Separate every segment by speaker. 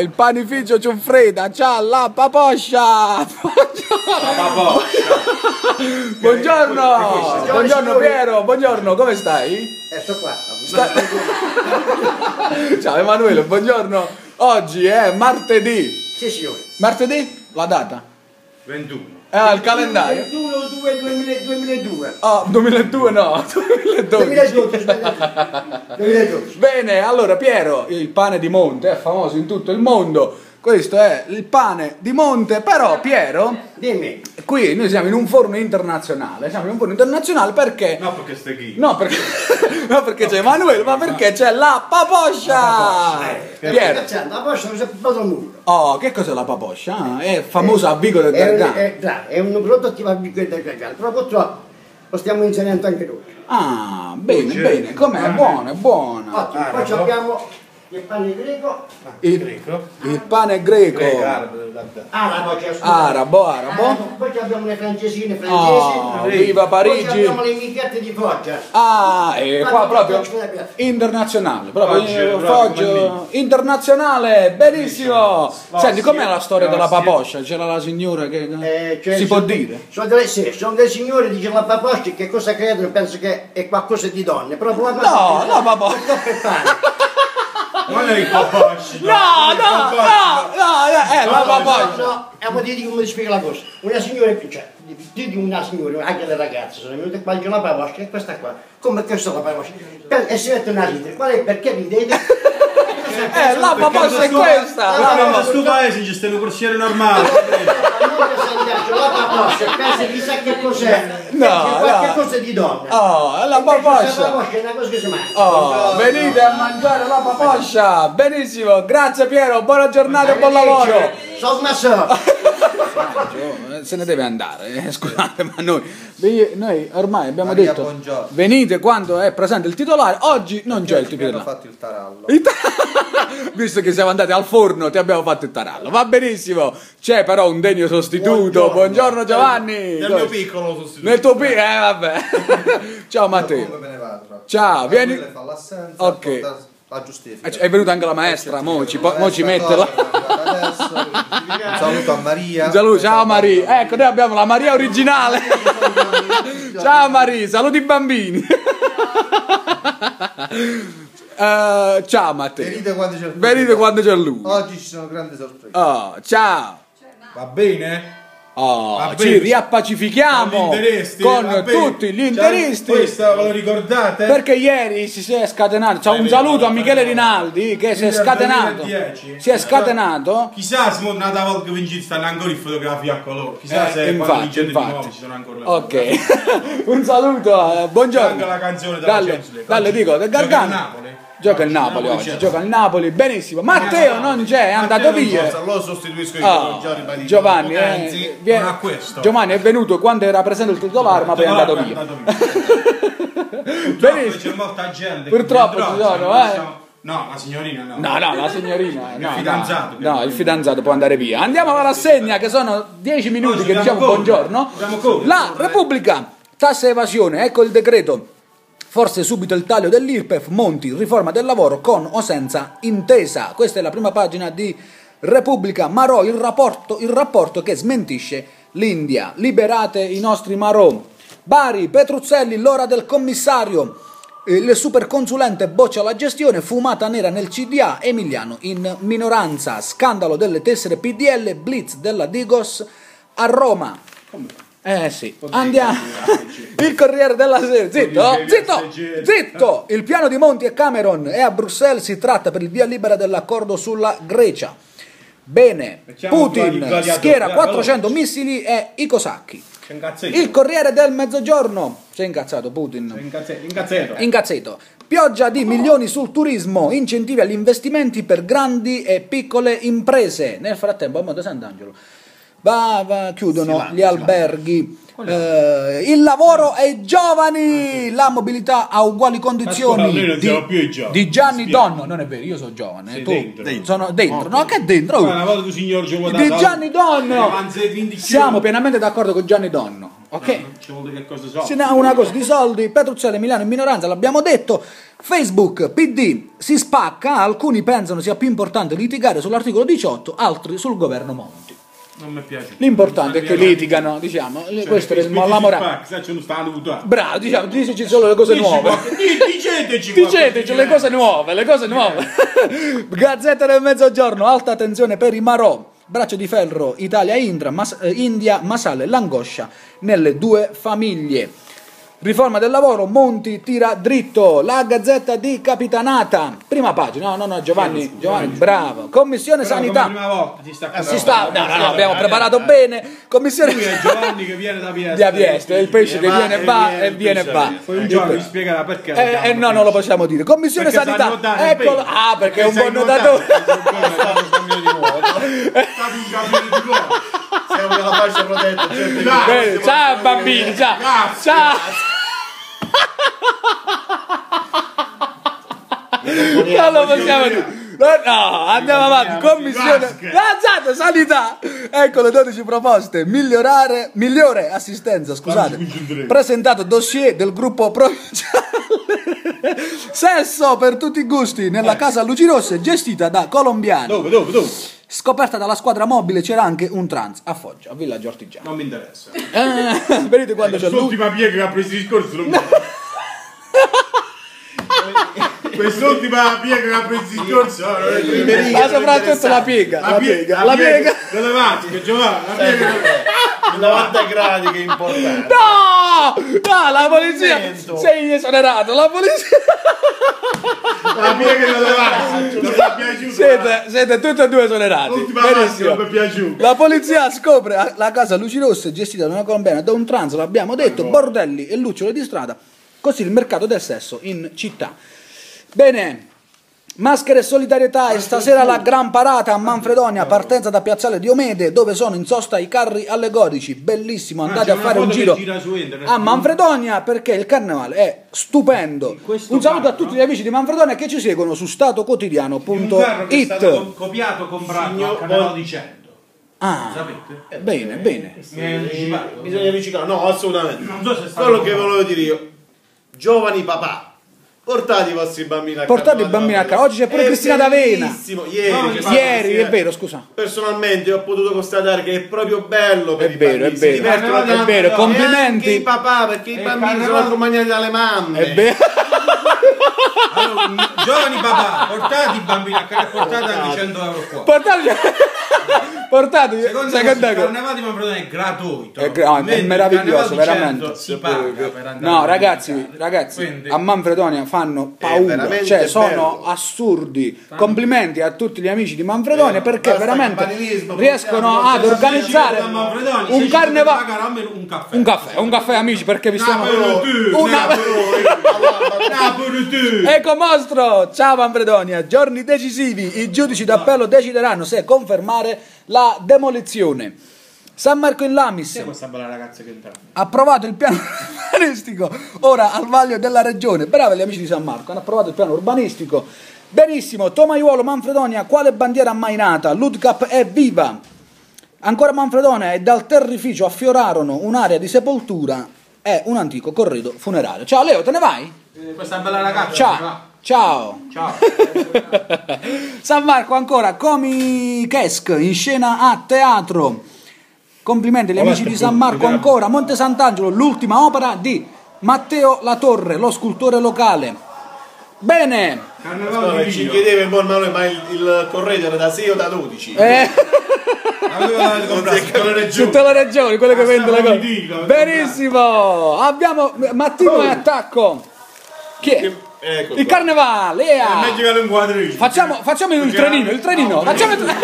Speaker 1: il panificio Ciuffreda c'ha la paposcia. buongiorno, buongiorno Piero, buongiorno, come stai?
Speaker 2: Eh, sto qua.
Speaker 1: Sta- Ciao Emanuele, buongiorno. Oggi è martedì.
Speaker 2: Sì, signore.
Speaker 1: Martedì? La data?
Speaker 3: 21.
Speaker 1: È al calendario.
Speaker 2: 21 2 2000 2002.
Speaker 1: Oh, 2002 no, 2012.
Speaker 2: 2012. 2012.
Speaker 1: Bene, allora Piero, il pane di monte è famoso in tutto il mondo. Questo è il pane di monte, però Piero,
Speaker 2: Dimmi.
Speaker 1: qui noi siamo in un forno internazionale. Siamo in un forno internazionale perché
Speaker 3: No, perché stai chi?
Speaker 1: No, perché, no, perché c'è Emanuele, ma perché c'è la paposcia! Piero,
Speaker 2: Cioè, la posta non si può al mondo.
Speaker 1: oh, che cos'è la paposcia? Ah, è famosa a Vico del
Speaker 2: È
Speaker 1: Gargano.
Speaker 2: è, bravo, è un prodotto che va a Vico del Gargano, però purtroppo lo stiamo insegnando anche noi.
Speaker 1: Ah, bene, bene, com'è?
Speaker 3: Ah,
Speaker 1: Buona, è buona.
Speaker 2: Ottimo,
Speaker 3: Ah,
Speaker 2: poi abbiamo il pane greco,
Speaker 1: Il,
Speaker 3: Greco?
Speaker 1: il pane greco,
Speaker 3: Greco, arabo,
Speaker 2: arabo,
Speaker 1: arabo, arabo.
Speaker 2: Poi abbiamo le francesine francesi.
Speaker 1: Oh, viva
Speaker 2: Poi
Speaker 1: Parigi!
Speaker 2: abbiamo le michette di Foggia.
Speaker 1: Ah, e qua proprio internazionale, proprio eh, Foggio
Speaker 3: come
Speaker 1: internazionale, benissimo.
Speaker 3: Grazie.
Speaker 1: Senti, com'è la storia della
Speaker 3: Grazie.
Speaker 1: paposcia? C'era la signora che
Speaker 2: Eh, cioè,
Speaker 1: si può
Speaker 2: sono-
Speaker 1: dire?
Speaker 2: Sono delle, sì, sono delle signore, dice la paposcia, che cosa credono? Penso che è qualcosa di donne. Proprio la
Speaker 1: No, la paposcia.
Speaker 3: Non è il paposci.
Speaker 1: No, no, no, no, eh, la
Speaker 2: No,
Speaker 1: paposcia.
Speaker 2: no, è un dire come ti spiego la cosa. Una signora, cioè, di di una signora, anche le ragazze, sono venute qua, dice la paposcia, è questa qua. Come questa è la? Per- E si mettono a ridere. Qual è? Perché ridete?
Speaker 1: Eh, la paposcia è questa.
Speaker 2: La
Speaker 1: la
Speaker 2: paposcia.
Speaker 1: paposcia.
Speaker 3: sto paese ci stanno corsiere normali.
Speaker 2: La paposcia, pensa chissà che cos'è.
Speaker 1: No,
Speaker 2: qualche
Speaker 1: no.
Speaker 2: cosa di donna.
Speaker 1: Oh, è la paposcia
Speaker 2: è una cosa che si mangia.
Speaker 1: Oh, venite a mangiare la paposcia. Benissimo, grazie Piero, buona giornata e buon lavoro.
Speaker 2: Sono masso.
Speaker 1: Se ne deve andare, eh, scusate, ma noi, noi ormai abbiamo
Speaker 4: Maria,
Speaker 1: detto
Speaker 4: buongiorno.
Speaker 1: venite quando è presente il titolare. Oggi non c'è il titolare.
Speaker 4: fatto il tarallo.
Speaker 1: Il ta- Visto che siamo andati al forno, ti abbiamo fatto il tarallo. Va benissimo. C'è però un degno sostituto. Buongiorno,
Speaker 2: Buongiorno.
Speaker 1: Giovanni.
Speaker 3: Nel mio piccolo sostituto.
Speaker 1: Nel tuo piccolo, eh vabbè. Ciao Matteo. Ciao, vieni.
Speaker 4: Quelle fa l'assenza,
Speaker 1: Ok.
Speaker 4: La giustifica.
Speaker 1: Eh, È venuta anche la maestra, mo ci, po- mo ci mette la...
Speaker 4: adesso. Un saluto a Maria.
Speaker 1: Saluto, ciao Maria. Ecco, noi abbiamo la Maria originale. Ciao Maria, saluti i bambini. Eh, ciao Matteo.
Speaker 4: Venite quando c'è il
Speaker 1: Venite quando c'è lui.
Speaker 4: Oggi ci sono grandi sorprese.
Speaker 1: Oh, ciao.
Speaker 3: Va bene?
Speaker 1: Oh,
Speaker 3: Va
Speaker 1: ci riappacifichiamo
Speaker 3: Con interisti,
Speaker 1: con
Speaker 3: va bene.
Speaker 1: tutti gli interisti.
Speaker 3: Questa ve lo ricordate?
Speaker 1: Perché ieri si è scatenato. C'è un
Speaker 3: vedi,
Speaker 1: saluto a Michele. Rinaldi che si è scatenato.
Speaker 3: 2010.
Speaker 1: Si è scatenato.
Speaker 3: Chissà se una volta che vinci stanno ancora in fotografia a colore. Chissà
Speaker 1: Eh,
Speaker 3: se
Speaker 1: infatti, infatti.
Speaker 3: nuovo ci sono ancora le
Speaker 1: Ok, un saluto, eh, buongiorno.
Speaker 3: Anche la canzone della
Speaker 1: Dalle, dalle dico, del Gargano. Gioca il Napoli oggi,
Speaker 3: c'è.
Speaker 1: gioca il Napoli, benissimo. Matteo non c'è, è andato via.
Speaker 3: Lo sostituisco io con Giovanni
Speaker 1: eh, vie-
Speaker 3: non ha questo.
Speaker 1: Giovanni è venuto quando era presente il titolare, ma poi è andato via.
Speaker 3: Benissimo. C'è molta gente.
Speaker 1: Purtroppo ci sono, eh.
Speaker 3: No, la signorina no.
Speaker 1: No, no, la signorina.
Speaker 3: Il
Speaker 1: no,
Speaker 3: fidanzato.
Speaker 1: No, no, il fidanzato può andare via. Andiamo alla rassegna, che sono 10 minuti
Speaker 3: Oggi
Speaker 1: che diciamo
Speaker 3: come?
Speaker 1: buongiorno. La Repubblica, tassa evasione, ecco il decreto. Forse subito il taglio dell'IRPEF, Monti, riforma del lavoro con o senza intesa. Questa è la prima pagina di Repubblica. Marò, il rapporto, il rapporto che smentisce l'India. Liberate i nostri Marò. Bari, Petruzzelli, l'ora del commissario. Il superconsulente boccia la gestione, fumata nera nel CDA, Emiliano in minoranza, scandalo delle tessere PDL, blitz della Digos a Roma. Eh sì, andiamo. Il Corriere della Sera, zitto, zitto, zitto. Il piano di Monti e Cameron è a Bruxelles, si tratta per il via libera dell'accordo sulla Grecia. Bene, Putin schiera
Speaker 3: dai,
Speaker 1: 400 missili e i cosacchi. Il Corriere del Mezzogiorno, si è incazzato Putin.
Speaker 3: Cazzetto.
Speaker 1: Incazzeto. Pioggia di milioni sul turismo, incentivi agli investimenti per grandi e piccole imprese. Nel frattempo, a Monte Sant'Angelo, va, va- chiudono
Speaker 3: va,
Speaker 1: gli alberghi. Eh, il lavoro ai giovani, la mobilità a uguali condizioni.
Speaker 3: Ma scusa, noi non siamo più i giovani.
Speaker 1: di Gianni. Donno, non è vero, io sono giovane.
Speaker 3: Sei
Speaker 1: tu
Speaker 3: dentro. Dentro.
Speaker 1: sono dentro, no? Che dentro?
Speaker 3: Volta tu signor vuoi
Speaker 1: di Gianni Donno.
Speaker 3: 15
Speaker 1: Siamo pienamente d'accordo con Gianni Donno, ok?
Speaker 3: Ci vuol dire che cosa so.
Speaker 1: Se ne ha una cosa di soldi, Petruccelli Milano in minoranza, l'abbiamo detto. Facebook, PD, si spacca, alcuni pensano sia più importante litigare sull'articolo 18, altri sul governo Monti.
Speaker 3: Non mi piace.
Speaker 1: L'importante è che litigano, diciamo, questo è il- la morale. Bravo, diciamo, dicici solo le cose nuove.
Speaker 3: Diceteci
Speaker 1: Diceteci le cose nuove, le cose nuove. Gazzetta del Mezzogiorno, alta tensione per i Marò. Braccio di ferro Italia-Indra, Mas- eh, India, Masale, l'angoscia nelle due famiglie. Riforma del lavoro, Monti tira dritto, la gazzetta di Capitanata. Prima pagina, no, no, no, Giovanni, Giovanni, bravo. Commissione Sanità.
Speaker 3: prima volta si sta
Speaker 1: Si sta, no, no, no, abbiamo preparato bene. Commissione
Speaker 3: Lui è Giovanni che viene da Vieste.
Speaker 1: di Vieste, il pesce che viene
Speaker 2: e
Speaker 1: va e viene e va.
Speaker 3: Poi un giorno vi spiegherà perché.
Speaker 1: Eh, eh, no, non lo possiamo dire. Commissione
Speaker 3: Perché
Speaker 1: Sanità. Eccolo. Ah, perché è un buon
Speaker 3: sai
Speaker 1: nuotatore.
Speaker 3: nuotare. Stato un capello di cuore.
Speaker 2: Siamo nella fascia protetta. certo.
Speaker 1: Ciao bambini, ciao. Ciao. Non lo possiamo dire. No, no, andiamo avanti. Commissione
Speaker 3: Grazie.
Speaker 1: Gazzetta Sanità. Ecco le 12 proposte. Migliorare, migliore assistenza, scusate. Presentato dossier del gruppo provinciale. Sesso per tutti i gusti nella casa Luci Rosse gestita da colombiani.
Speaker 3: Dove, dove, dove?
Speaker 1: Scoperta dalla squadra mobile c'era anche un trans a Foggia, a Villaggio Artigiano.
Speaker 3: Non mi interessa.
Speaker 1: Eh, vedete quando c'è lui.
Speaker 3: Quest'ultima piega che ha preso il discorso non mi Quest'ultima piega che ha preso il è
Speaker 2: Prime
Speaker 1: Ma soprattutto la piega, la piega, la piega.
Speaker 3: Relevante, Giovanni, la piega.
Speaker 2: 90 gradi che è importante.
Speaker 1: No! No, la polizia! Sei esonerato, la polizia!
Speaker 3: La piega mi è piaciuto.
Speaker 1: Siete, siete tutti e due esonerati.
Speaker 3: L'ultima
Speaker 1: Benissimo.
Speaker 3: mi è piaciuta.
Speaker 1: La polizia scopre la casa Luci Rosse gestita da una colombiana da un trans, l'abbiamo detto, bordelli e lucciole di strada. Così il mercato del sesso in città. Bene. Maschere e solidarietà e stasera la gran parata a Manfredonia, partenza da Piazzale Diomede dove sono in sosta i carri allegorici, bellissimo, andate
Speaker 3: c'è
Speaker 1: a fare un giro a Manfredonia perché il carnevale è stupendo. Un saluto a tutti gli amici di Manfredonia che ci seguono su
Speaker 3: Un carro che è stato
Speaker 1: statoquotidiano.it.
Speaker 3: copiato, comprato
Speaker 2: Signor-
Speaker 3: a Canale di 100.
Speaker 1: Ah,
Speaker 3: Sapete?
Speaker 1: bene, bene.
Speaker 3: Hai anticipato.
Speaker 2: Bisogna riciclare. No, assolutamente.
Speaker 3: Non so se sta
Speaker 2: Quello che volevo dire io. Giovani papà. Portate i vostri bambini a
Speaker 1: Portate i bambini a casa. Oggi c'è pure
Speaker 2: È
Speaker 1: Cristina D'Avena.
Speaker 2: bellissimo. Ieri,
Speaker 3: No,
Speaker 1: Ieri, è vero, scusa.
Speaker 2: Personalmente ho potuto constatare che è proprio bello per
Speaker 1: È
Speaker 2: i
Speaker 1: vero,
Speaker 2: bambini.
Speaker 1: è
Speaker 2: si
Speaker 1: vero.
Speaker 3: È
Speaker 1: vero,
Speaker 2: E
Speaker 1: complimenti.
Speaker 2: anche i papà, perché i bambini sono accompagnati dalle mamme.
Speaker 1: È vero.
Speaker 3: Allora, giovani papà, portate i bambini a casa, portate anche 100 euro qua.
Speaker 1: Portate, portate,
Speaker 3: Secondo me
Speaker 1: secondo
Speaker 3: il
Speaker 1: me-
Speaker 3: carnevale di Manfredonia è gratuito.
Speaker 1: È gra- è
Speaker 3: il
Speaker 1: meraviglioso, veramente.
Speaker 3: 100 Si paga per andare
Speaker 1: No,
Speaker 3: a
Speaker 1: ragazzi, ragazzi,
Speaker 3: Quindi-
Speaker 1: a Manfredonia fanno paura, cioè sono
Speaker 2: bello.
Speaker 1: assurdi. Complimenti a tutti gli amici di Manfredonia perché
Speaker 2: basta
Speaker 1: veramente riescono
Speaker 2: portiamo
Speaker 1: ad organizzare un carnevale.
Speaker 3: un caffè.
Speaker 1: Un caffè, un caffè amici perché vi stiamo
Speaker 3: Napoli,
Speaker 1: una Ecco mostro, ciao Manfredonia, giorni decisivi, i giudici d'appello decideranno se confermare la demolizione. San Marco in Lamis,
Speaker 3: Questa bella ragazza che entra.
Speaker 1: approvato il piano urbanistico, ora al vaglio della regione. Bravi gli amici di San Marco, hanno approvato il piano urbanistico. Benissimo, Tomaiuolo, Manfredonia, quale bandiera mai nata? L'UDCAP è viva. Ancora Manfredonia e dal terrificio affiorarono un'area di sepoltura e un antico corredo funerario. Ciao Leo, te ne vai?
Speaker 3: Questa bella ragazza.
Speaker 1: Ciao. Ciao.
Speaker 3: Ciao.
Speaker 1: San Marco ancora, Comichesk in scena a teatro. Complimenti agli amici di San Marco ancora. Monte Sant'Angelo, l'ultima opera di Matteo Latorre, lo scultore locale. Bene.
Speaker 3: Carnevale di
Speaker 2: ci chiedeva il buon Manuel, ma il, il corredo era da 6 o da 12?
Speaker 1: Eh,
Speaker 3: Aveva comprato tutte le regioni.
Speaker 1: tutte le regioni, quelle che
Speaker 3: Ah,
Speaker 1: vendono le cose. Benissimo. Abbiamo Mattino e attacco. Chi è?
Speaker 2: Ecco
Speaker 1: Il
Speaker 2: qua.
Speaker 1: carnevale.
Speaker 3: È
Speaker 1: ea.
Speaker 3: meglio che un quadrino.
Speaker 1: Facciamo, facciamo il trenino, il trenino.
Speaker 3: No,
Speaker 1: Facciamo il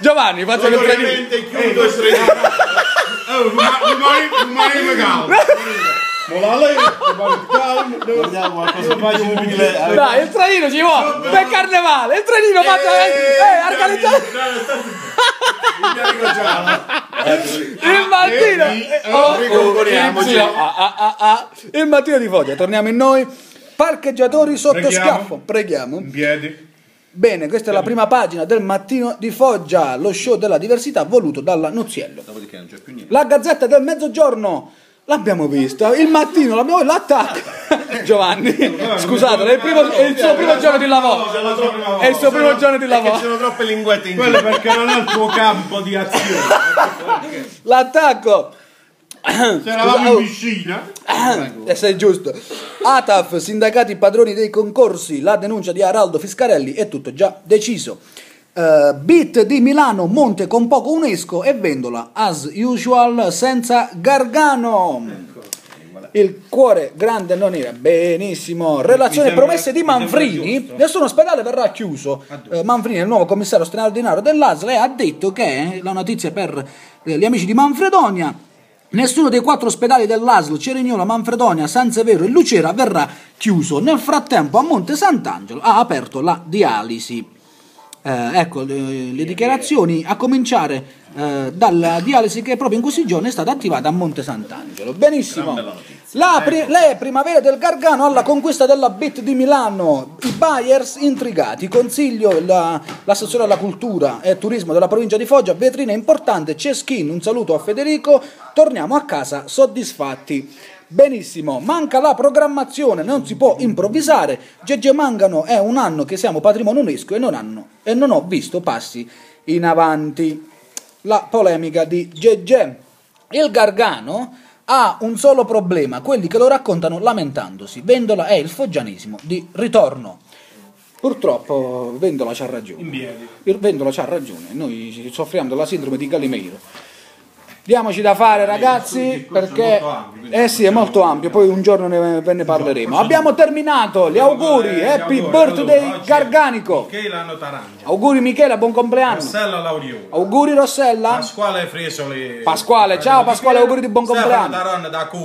Speaker 1: Giovanni, facciamo il trenino.
Speaker 2: Ovviamente chiudo il stretto.
Speaker 3: Oh, rimane legato. Ma lei,
Speaker 2: Guardiamo qualcosa di umile.
Speaker 1: Dai, il trenino ci vuole. Per carnevale, il trenino fatto. Eh, organizzato. Il mattino. Oh, sì, ah, ah, ah, ah. Il mattino di Foggia, torniamo in noi. Parcheggiatori sotto
Speaker 3: Preghiamo.
Speaker 1: schiaffo. Preghiamo.
Speaker 3: In piedi.
Speaker 1: Bene, questa è la prima pagina del mattino di Foggia, lo show della diversità voluto dalla Noziello.
Speaker 4: Dopodiché non c'è più niente.
Speaker 1: La Gazzetta del Mezzogiorno l'abbiamo vista, il mattino l'abbiamo l'attacco. Giovanni. Scusate, è il, primo- è il suo primo giorno di lavoro. È il suo primo giorno di
Speaker 5: Perché ci
Speaker 1: lavoro.
Speaker 5: sono troppe linguette in
Speaker 3: Quello perché non è il tuo campo di azione.
Speaker 1: L'attacco.
Speaker 3: Se eravamo in piscina.
Speaker 1: E sei giusto. ATAF, sindacati padroni dei concorsi, la denuncia di Araldo Fiscarelli è tutto già deciso. Eh, Beat di Milano, Monte con poco UNESCO e Vendola, as usual, senza Gargano. Il cuore grande non era benissimo. Relazione
Speaker 3: sembra-
Speaker 1: promesse di Manfrini. Nessun ospedale verrà chiuso. Eh, Manfrini il nuovo commissario straordinario dell'ASL ha detto che eh, la notizia per eh, gli amici di Manfredonia. Nessuno dei quattro ospedali dell'ASL, Cerignola, Manfredonia, San Severo e Lucera verrà chiuso. Nel frattempo a Monte Sant'Angelo ha aperto la dialisi. Eh, ecco le, le dichiarazioni a cominciare eh, dalla dialisi che proprio in questi giorni è stata attivata a Monte Sant'Angelo. Benissimo. La pri- le primavere del Gargano alla conquista della BIT di Milano. I buyers intrigati. Consiglio la- l'assessore alla cultura e turismo della provincia di Foggia. Vetrina importante. Ceschin. Un saluto a Federico. Torniamo a casa soddisfatti. Benissimo, manca la programmazione, non si può improvvisare. Gegge Mangano è un anno che siamo patrimonio UNESCO e non, hanno, e non ho visto passi in avanti. La polemica di Gegge. Il Gargano ha un solo problema, quelli che lo raccontano lamentandosi. Vendola è il foggianismo di ritorno. Purtroppo Vendola c'ha ragione. Il Vendola c'ha ragione, noi soffriamo della sindrome di Calimero. Diamoci da fare ragazzi perché
Speaker 3: ampio,
Speaker 1: eh sì è molto ampio, poi un giorno ne, ve ne parleremo. Abbiamo terminato, gli auguri,
Speaker 3: Eh,
Speaker 1: happy
Speaker 3: auguri,
Speaker 1: birthday Garganico.
Speaker 3: Michela.
Speaker 1: Auguri Michela, buon compleanno.
Speaker 3: Marcella Laurioli.
Speaker 1: Auguri Rossella.
Speaker 3: Pasquale Fresoli.
Speaker 1: Pasquale, ciao, Pasquale, auguri di buon compleanno.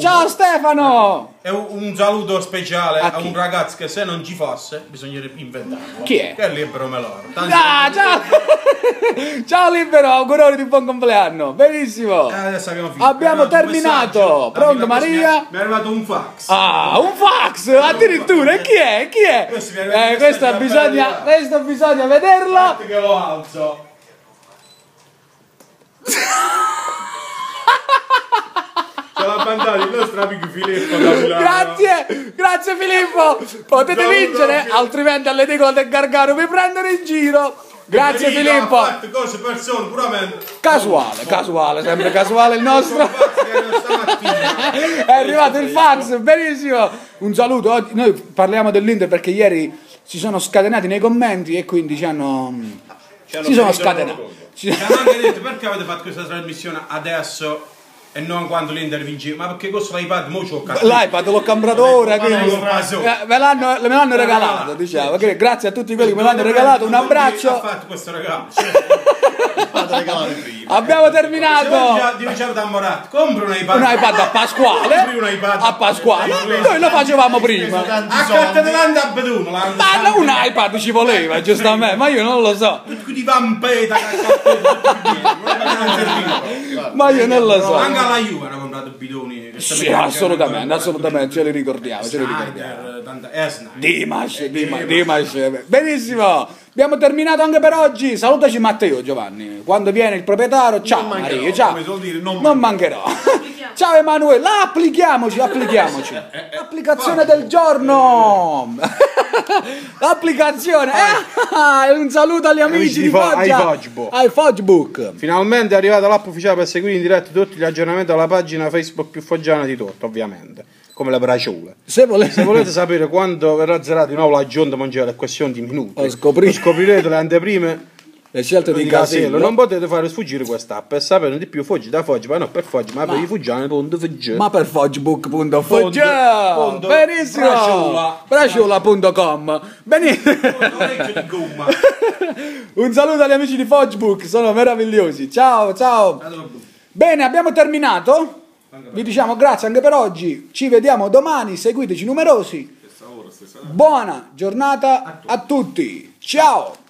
Speaker 1: Ciao Stefano.
Speaker 3: E un, un saluto speciale
Speaker 1: A
Speaker 3: a, un ragazzo che se non ci fosse bisognerebbe inventarlo.
Speaker 1: Chi è?
Speaker 3: Che è Libero Meloro.
Speaker 1: Ah, ciao. ciao Libero, auguroni di buon compleanno. Benissimo.
Speaker 3: Eh, adesso abbiamo finito.
Speaker 1: Abbiamo terminato. Pronto,
Speaker 3: Ah,
Speaker 1: Maria?
Speaker 3: Mi è arrivato un fax.
Speaker 1: Ah, un fax addirittura. E chi è? Chi è? Eh, questo bisogna,
Speaker 3: già
Speaker 1: questo bisogna vederlo.
Speaker 3: Aspetta che lo alzo.
Speaker 1: Grazie, grazie Filippo. Potete vincere, altrimenti all'edicola del Gargano mi prendono in giro. Grazie
Speaker 3: Federico
Speaker 1: Filippo.
Speaker 3: Ha fatto cose persone puramente.
Speaker 1: Casuale, casuale, sempre casuale il nostro. È arrivato il fax, benissimo. Un saluto. Oggi noi parliamo dell'Inter perché ieri si sono scatenati nei commenti e quindi ci hanno.
Speaker 5: Ci
Speaker 1: si sono scatenati. Ci
Speaker 3: hanno anche detto perché avete fatto questa trasmissione adesso e non quando l'Inter vinceva? Ma perché questo l'iPad mo c'ho cazzo.
Speaker 1: L'iPad l'ho comprato ora, quindi eh, me l'hanno, me l'hanno regalato, diciamo. Grazie a tutti quelli che me l'hanno regalato, un
Speaker 3: Ha
Speaker 1: abbraccio.
Speaker 3: fatto questo regalo.
Speaker 5: Regalare prima.
Speaker 1: Abbiamo terminato.
Speaker 3: di da Moratti, compra un iPad.
Speaker 1: Un iPad a Pasquale.
Speaker 3: Compri un iPad.
Speaker 1: A Pasquale. Noi lo facevamo prima.
Speaker 3: A. Cattedrale a Beduno.
Speaker 1: Ma un iPad ci voleva, giustamente, ma io non lo so.
Speaker 3: Tutti di vampeta.
Speaker 1: Ma io non lo so.
Speaker 3: Anche alla Juve hanno comprato bidoni.
Speaker 1: Sì, assolutamente, assolutamente, ce li ricordiamo, ce li ricordiamo.
Speaker 3: Eh, Snyder.
Speaker 1: Dimash, Dimash, Dimash. Benissimo, abbiamo terminato anche per oggi. Salutaci Matteo Giovanni. Quando viene il proprietario, ciao
Speaker 5: Non mancherò,
Speaker 1: Maria, ciao.
Speaker 5: come dire, non
Speaker 1: Non mancherò. Ciao Emanuele, applichiamoci, applichiamoci. Applicazione del giorno. Applicazione. Ah, un saluto agli amici
Speaker 6: Amici
Speaker 1: di
Speaker 6: di Fo-
Speaker 1: Foggia.
Speaker 6: Ai
Speaker 1: Foggibook.
Speaker 6: Finalmente è arrivata l'app ufficiale per seguire in diretta tutti gli aggiornamenti alla pagina Facebook più foggiana di tutto, ovviamente. Come le braciole.
Speaker 1: Se volete,
Speaker 6: Se volete sapere quando verrà zerata di nuovo la giunta mondiale, è questione di minuti.
Speaker 1: Oh, scopri-
Speaker 6: Scoprirete le anteprime
Speaker 1: le scelte di
Speaker 6: di Casello.
Speaker 1: Casello.
Speaker 6: Non potete fare sfuggire quest'app e sapere di più Foggi da Foggi, ma non per Foggi, ma, per i Foggi.
Speaker 1: Ma per foggibook.foggia
Speaker 3: Punto-
Speaker 1: Benissimo
Speaker 3: Braciola.
Speaker 1: Braciola.com Benissimo
Speaker 3: Orecchio di gomma.
Speaker 1: Un saluto agli amici di Foggibook Sono meravigliosi Ciao ciao Bene abbiamo terminato Vi diciamo grazie anche per oggi. Ci vediamo domani Seguiteci numerosi. Buona giornata a tutti. Ciao